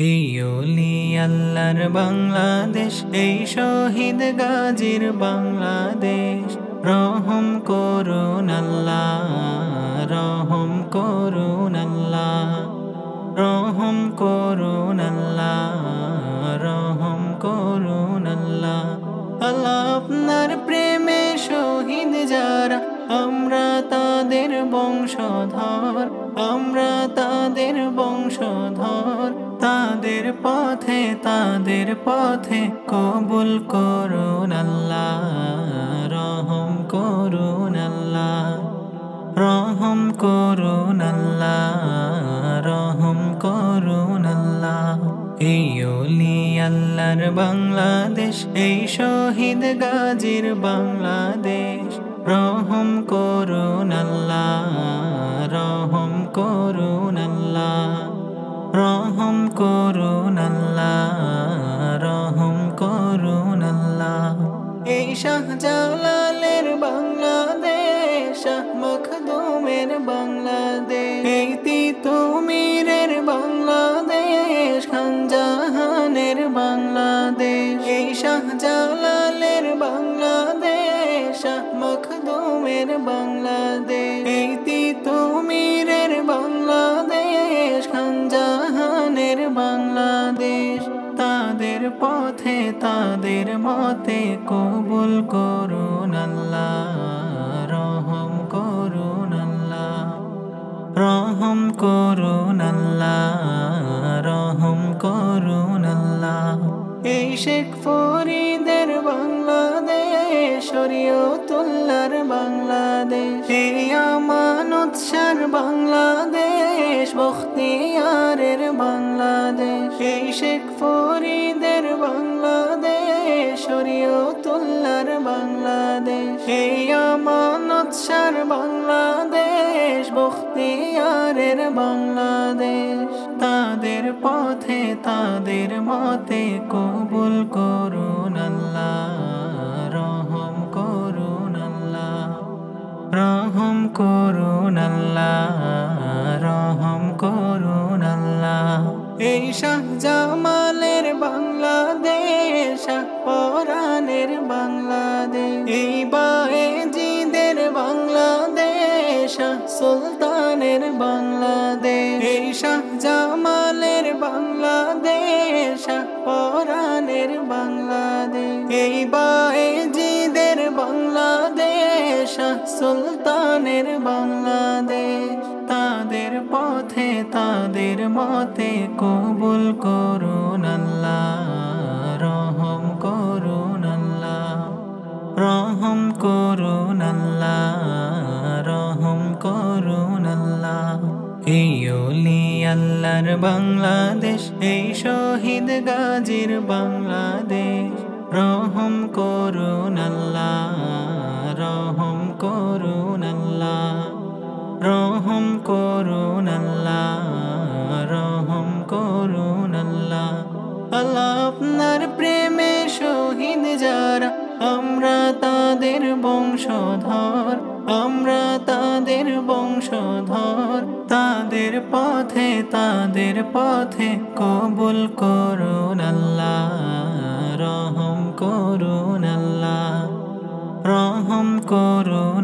এই আল্লাহর বাংলাদেশ, এই শহীদ গাজীর বাংলাদেশ। রহম করুন আল্লাহ, রহম করুন আল্লাহ, রহম করুন আল্লাহ, রহম করুন আল্লাহ। আল্লাহ আপনার প্রেমে শহীদ যারা, আমরা তাদের বংশধর, আমরা তাদের তাদের পথে, তাদের পথে কবুল করুন আল্লাহ, রহম করুন আল্লাহ, রহম করুন আল্লাহ, রহম করুন আল্লাহ। এই আল্লাহর বাংলাদেশ, এই শহীদ গাজীর বাংলাদেশ, রহম করুন আল্লাহ। শাহ বাংলাদেশ। এই তিতুমিরের বাংলাদেশ খানজাহানের বাংলাদেশ। শাহজালালের বাংলাদেশ, শাহ বাংলাদেশ। এই তিতুমিরের বাংলাদেশ খানজাহানের বাংলাদেশ। তাদের পথে, তাদের মতে কবুল করুন আল্লাহ। রহম করুন রহম করুন এই শেখ ফরিদের বাংলাদেশ, শরীয়তুল্লাহর বাংলাদেশ। এই আমানত শার বাংলাদেশ, বখতিয়ারের বাংলাদেশ। এই শেখ ফরিদের বাংলাদেশ শরীয়তুল্লাহর বাংলাদেশ। এই আমানত শার বাংলাদেশ, বখতিয়ারের বাংলাদেশ। তাদের পথে, তাদের মতে কবুল করুন আল্লাহ, রহম করুন আল্লাহ, রহম করুন আল্লাহ, রহম করুন এই শাহজামালের বাংলাদেশ, শাহ পরাণের বাংলাদেশ। এই বায়েজিদের বাংলাদেশ সুলতানের বাংলাদেশ। এই শাহজামালের বাংলাদেশ পরাণের বাংলাদেশ। এই বায়েজিদের বাংলাদেশ সুলতানের বাংলাদেশ। পথে তাদের মতে কবুল করুন রহম করুন রহম করুন রহম করুন আল্লাহ। আল্লাহর বাংলাদেশ, এই শহীদ গাজীর বাংলাদেশ, রহম করুন আল্লাহ, রহম আল্লাহ আপনার প্রেমে শহীদ যারা, আমরা তাদের বংশধর, আমরা তাদের বংশধর, তাদের পথে তাদের পথে কবুল করুন আল্লাহ, রহম করুন আল্লাহ, রহম করুন